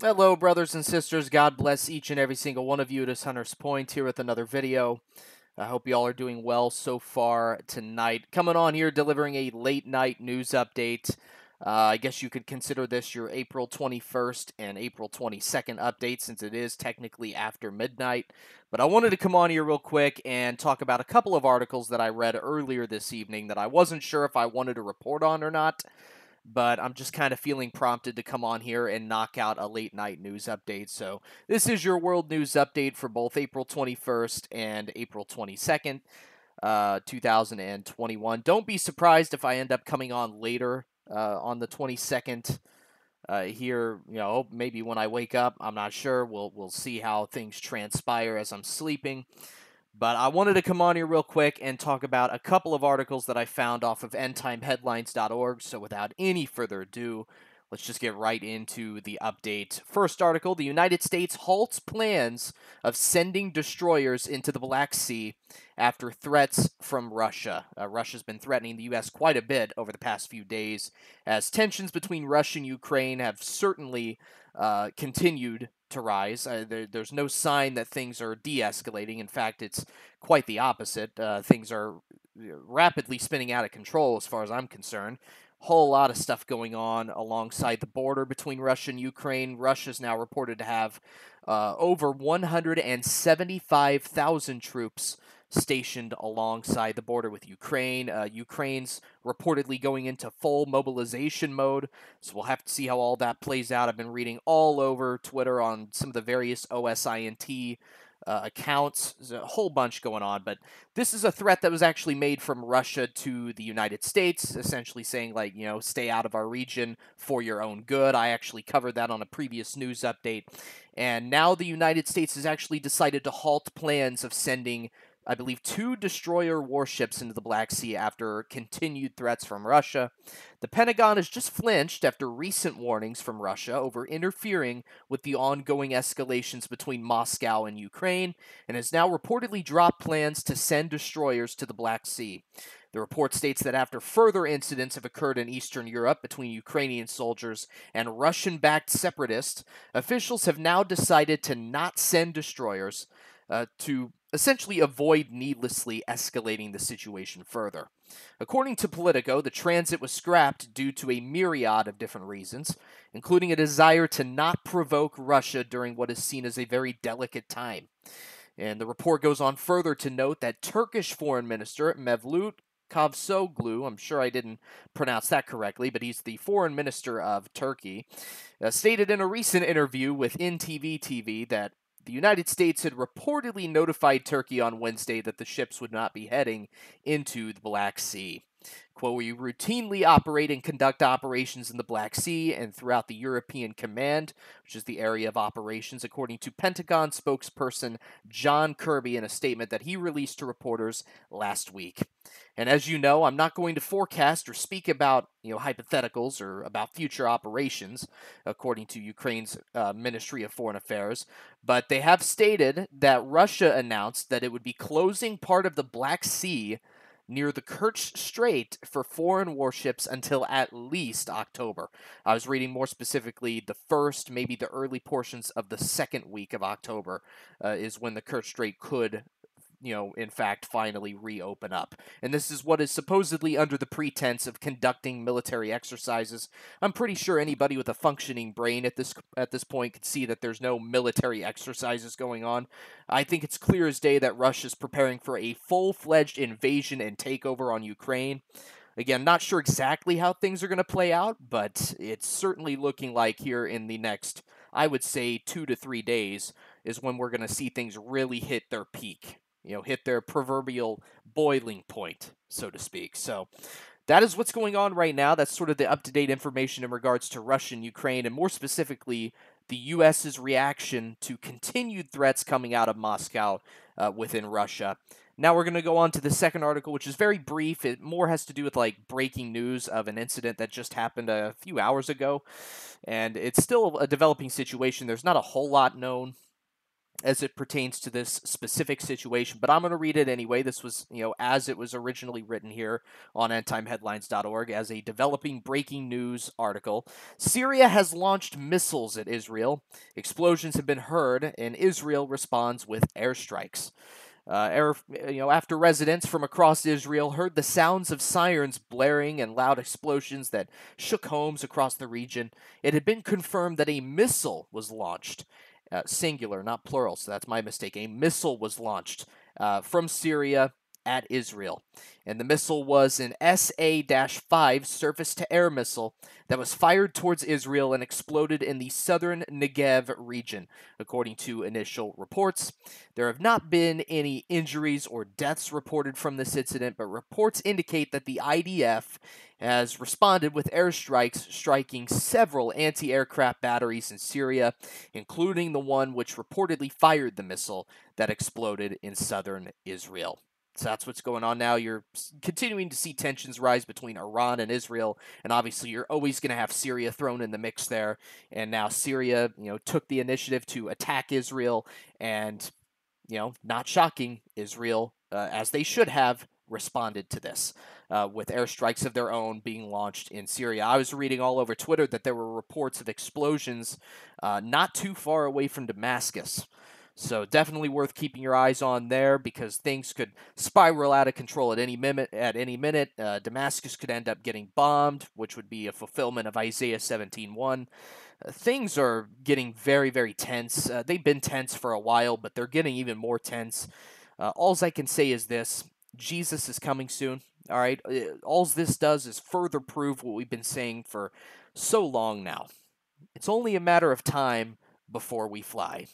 Hello, brothers and sisters. God bless each and every single one of you. It is Hunter's Point here with another video. I hope you all are doing well so far tonight. Coming on here, delivering a late night news update. Uh, I guess you could consider this your April 21st and April 22nd update since it is technically after midnight. But I wanted to come on here real quick and talk about a couple of articles that I read earlier this evening that I wasn't sure if I wanted to report on or not but I'm just kind of feeling prompted to come on here and knock out a late night news update. So, this is your world news update for both April 21st and April 22nd, uh, 2021. Don't be surprised if I end up coming on later uh, on the 22nd. Uh, here, you know, maybe when I wake up, I'm not sure. We'll we'll see how things transpire as I'm sleeping. But I wanted to come on here real quick and talk about a couple of articles that I found off of endtimeheadlines.org. So without any further ado, let's just get right into the update. First article The United States halts plans of sending destroyers into the Black Sea after threats from Russia. Uh, Russia's been threatening the U.S. quite a bit over the past few days, as tensions between Russia and Ukraine have certainly uh, continued to rise. Uh, there, there's no sign that things are de escalating. In fact, it's quite the opposite. Uh, things are rapidly spinning out of control as far as I'm concerned. Whole lot of stuff going on alongside the border between Russia and Ukraine. Russia is now reported to have uh, over 175,000 troops stationed alongside the border with Ukraine. Uh, Ukraine's reportedly going into full mobilization mode, so we'll have to see how all that plays out. I've been reading all over Twitter on some of the various OSINT uh, accounts. There's a whole bunch going on, but this is a threat that was actually made from Russia to the United States, essentially saying, like, you know, stay out of our region for your own good. I actually covered that on a previous news update. And now the United States has actually decided to halt plans of sending I believe, two destroyer warships into the Black Sea after continued threats from Russia. The Pentagon has just flinched after recent warnings from Russia over interfering with the ongoing escalations between Moscow and Ukraine, and has now reportedly dropped plans to send destroyers to the Black Sea. The report states that after further incidents have occurred in Eastern Europe between Ukrainian soldiers and Russian backed separatists, officials have now decided to not send destroyers uh, to essentially avoid needlessly escalating the situation further. According to Politico, the transit was scrapped due to a myriad of different reasons, including a desire to not provoke Russia during what is seen as a very delicate time. And the report goes on further to note that Turkish Foreign Minister Mevlut Cavusoglu, I'm sure I didn't pronounce that correctly, but he's the foreign minister of Turkey, uh, stated in a recent interview with NTV TV that the United States had reportedly notified Turkey on Wednesday that the ships would not be heading into the Black Sea. Quote, we routinely operate and conduct operations in the Black Sea and throughout the European Command, which is the area of operations, according to Pentagon spokesperson John Kirby in a statement that he released to reporters last week. And as you know, I'm not going to forecast or speak about you know hypotheticals or about future operations, according to Ukraine's uh, Ministry of Foreign Affairs. But they have stated that Russia announced that it would be closing part of the Black Sea near the Kerch Strait for foreign warships until at least October. I was reading more specifically the first, maybe the early portions of the second week of October uh, is when the Kerch Strait could you know, in fact, finally reopen up. And this is what is supposedly under the pretense of conducting military exercises. I'm pretty sure anybody with a functioning brain at this at this point could see that there's no military exercises going on. I think it's clear as day that Russia's preparing for a full-fledged invasion and takeover on Ukraine. Again, not sure exactly how things are going to play out, but it's certainly looking like here in the next, I would say, two to three days is when we're going to see things really hit their peak you know, hit their proverbial boiling point, so to speak. So that is what's going on right now. That's sort of the up to date information in regards to Russia and Ukraine, and more specifically, the U.S.'s reaction to continued threats coming out of Moscow uh, within Russia. Now we're going to go on to the second article, which is very brief. It more has to do with like breaking news of an incident that just happened a few hours ago, and it's still a developing situation. There's not a whole lot known as it pertains to this specific situation, but I'm going to read it anyway. This was, you know, as it was originally written here on endtimeheadlines.org as a developing breaking news article. Syria has launched missiles at Israel. Explosions have been heard, and Israel responds with airstrikes. Uh, air, you know, after residents from across Israel heard the sounds of sirens blaring and loud explosions that shook homes across the region, it had been confirmed that a missile was launched uh, singular, not plural, so that's my mistake. A missile was launched uh, from Syria at Israel. And the missile was an SA 5 surface to air missile that was fired towards Israel and exploded in the southern Negev region, according to initial reports. There have not been any injuries or deaths reported from this incident, but reports indicate that the IDF has responded with airstrikes, striking several anti aircraft batteries in Syria, including the one which reportedly fired the missile that exploded in southern Israel. So that's what's going on now. You're continuing to see tensions rise between Iran and Israel, and obviously you're always going to have Syria thrown in the mix there. And now Syria, you know, took the initiative to attack Israel, and you know, not shocking, Israel, uh, as they should have, responded to this uh, with airstrikes of their own being launched in Syria. I was reading all over Twitter that there were reports of explosions uh, not too far away from Damascus. So definitely worth keeping your eyes on there because things could spiral out of control at any minute. At any minute, uh, Damascus could end up getting bombed, which would be a fulfillment of Isaiah 17:1. Uh, things are getting very, very tense. Uh, they've been tense for a while, but they're getting even more tense. Uh, All I can say is this: Jesus is coming soon. All right. Uh, All this does is further prove what we've been saying for so long now. It's only a matter of time before we fly.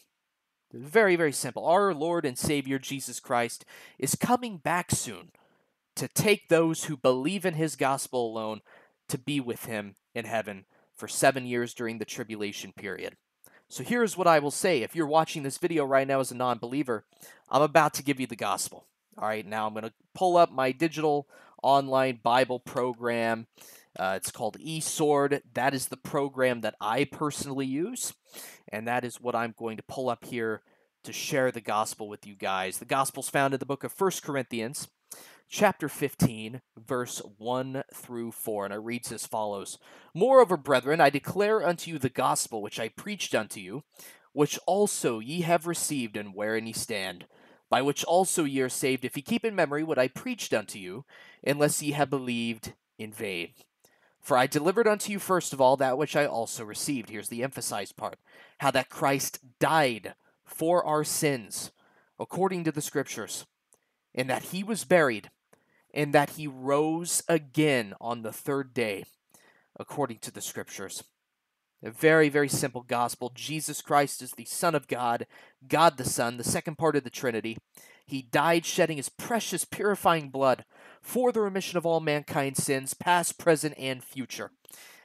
Very, very simple. Our Lord and Savior Jesus Christ is coming back soon to take those who believe in his gospel alone to be with him in heaven for seven years during the tribulation period. So here's what I will say. If you're watching this video right now as a non believer, I'm about to give you the gospel. All right, now I'm going to pull up my digital online Bible program. Uh, it's called eSword. That is the program that I personally use, and that is what I'm going to pull up here to share the gospel with you guys. The gospel's found in the book of First Corinthians, chapter 15, verse 1 through 4, and it reads as follows Moreover, brethren, I declare unto you the gospel which I preached unto you, which also ye have received, and wherein ye stand by which also ye are saved, if ye keep in memory what I preached unto you, unless ye have believed in vain. For I delivered unto you first of all that which I also received. Here's the emphasized part how that Christ died for our sins, according to the Scriptures, and that he was buried, and that he rose again on the third day, according to the Scriptures. A very, very simple gospel. Jesus Christ is the Son of God, God the Son, the second part of the Trinity. He died shedding his precious, purifying blood for the remission of all mankind's sins, past, present, and future.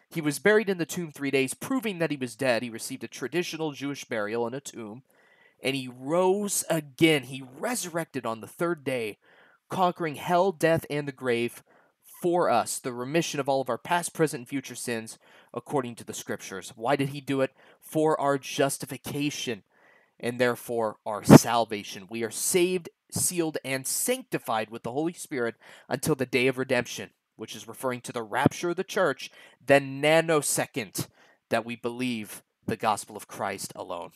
He was buried in the tomb three days, proving that he was dead. He received a traditional Jewish burial in a tomb, and he rose again. He resurrected on the third day, conquering hell, death, and the grave for us, the remission of all of our past, present, and future sins, according to the Scriptures. Why did he do it? For our justification and therefore our salvation. We are saved, sealed, and sanctified with the Holy Spirit until the day of redemption, which is referring to the rapture of the church, the nanosecond that we believe the gospel of Christ alone.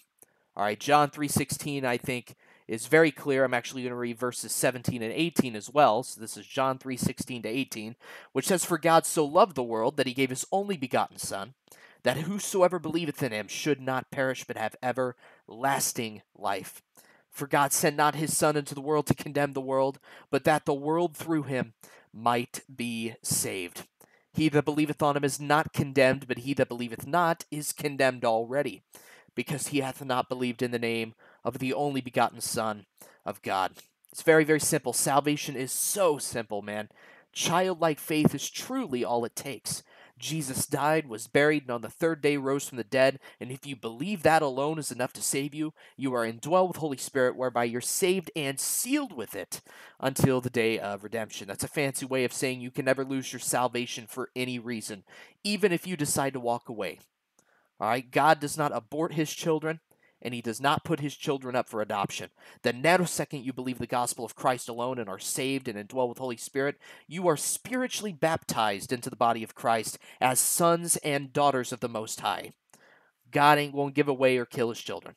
All right, John 3:16 I think is very clear. I'm actually going to read verses 17 and 18 as well. So this is John 3:16 to 18, which says for God so loved the world that he gave his only begotten son that whosoever believeth in him should not perish but have everlasting life. For God sent not his Son into the world to condemn the world, but that the world through him might be saved. He that believeth on him is not condemned, but he that believeth not is condemned already, because he hath not believed in the name of the only begotten Son of God. It's very, very simple. Salvation is so simple, man. Childlike faith is truly all it takes. Jesus died, was buried, and on the third day rose from the dead. And if you believe that alone is enough to save you, you are indwelled with Holy Spirit, whereby you're saved and sealed with it until the day of redemption. That's a fancy way of saying you can never lose your salvation for any reason, even if you decide to walk away. All right, God does not abort his children, and he does not put his children up for adoption. The nanosecond you believe the gospel of Christ alone and are saved and indwell with Holy Spirit, you are spiritually baptized into the body of Christ as sons and daughters of the Most High. God ain't going to give away or kill his children.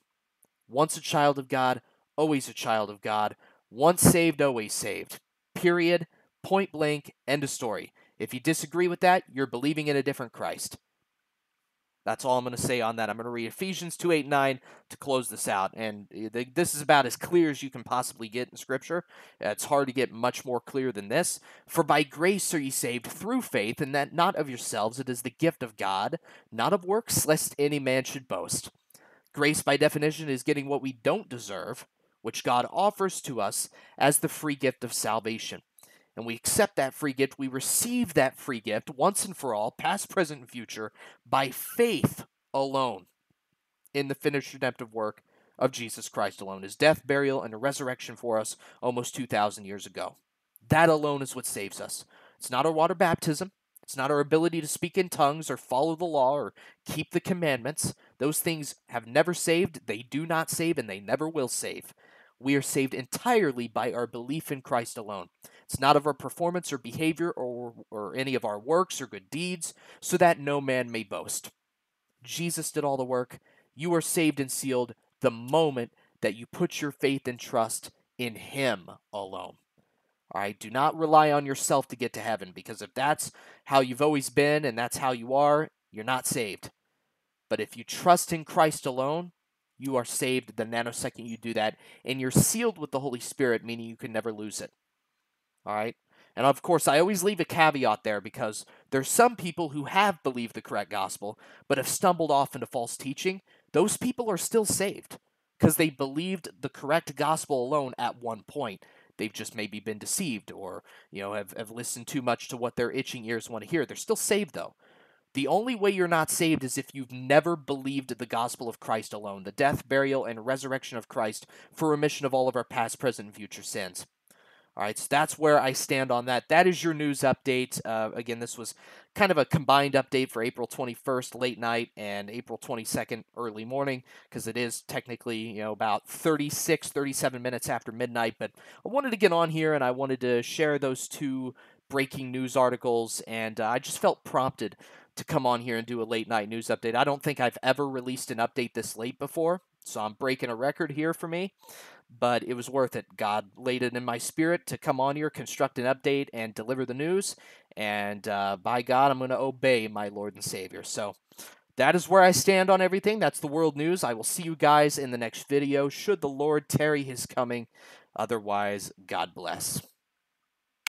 Once a child of God, always a child of God. Once saved, always saved. Period. Point blank. End of story. If you disagree with that, you're believing in a different Christ. That's all I'm going to say on that. I'm going to read Ephesians 2 8 9 to close this out. And eh, this is about as clear as you can possibly get in Scripture. It's hard to get much more clear than this. For by grace are ye saved through faith, and that not of yourselves, it is the gift of God, not of works, lest any man should boast. Grace, by definition, is getting what we don't deserve, which God offers to us as the free gift of salvation and we accept that free gift, we receive that free gift once and for all, past, present, and future, by faith alone in the finished redemptive work of Jesus Christ alone, his death, burial, and resurrection for us almost 2,000 years ago. That alone is what saves us. It's not our water baptism. It's not our ability to speak in tongues or follow the law or keep the commandments. Those things have never saved, they do not save, and they never will save. We are saved entirely by our belief in Christ alone. It's not of our performance or behavior or, or any of our works or good deeds, so that no man may boast. Jesus did all the work. You are saved and sealed the moment that you put your faith and trust in Him alone. All right, do not rely on yourself to get to heaven because if that's how you've always been and that's how you are, you're not saved. But if you trust in Christ alone, you are saved the nanosecond you do that, and you're sealed with the Holy Spirit, meaning you can never lose it. All right. And of course, I always leave a caveat there because there's some people who have believed the correct gospel but have stumbled off into false teaching. Those people are still saved because they believed the correct gospel alone at one point. They've just maybe been deceived or, you know, have, have listened too much to what their itching ears want to hear. They're still saved though. The only way you're not saved is if you've never believed the gospel of Christ alone, the death, burial, and resurrection of Christ for remission of all of our past, present, and future sins. All right, so that's where I stand on that. That is your news update. Uh, again, this was kind of a combined update for April 21st late night and April 22nd early morning because it is technically, you know, about 36, 37 minutes after midnight. But I wanted to get on here and I wanted to share those two breaking news articles, and uh, I just felt prompted to come on here and do a late night news update. I don't think I've ever released an update this late before, so I'm breaking a record here for me but it was worth it. God laid it in my spirit to come on here, construct an update, and deliver the news. And uh, by God, I'm going to obey my Lord and Savior. So that is where I stand on everything. That's the world news. I will see you guys in the next video, should the Lord tarry his coming. Otherwise, God bless.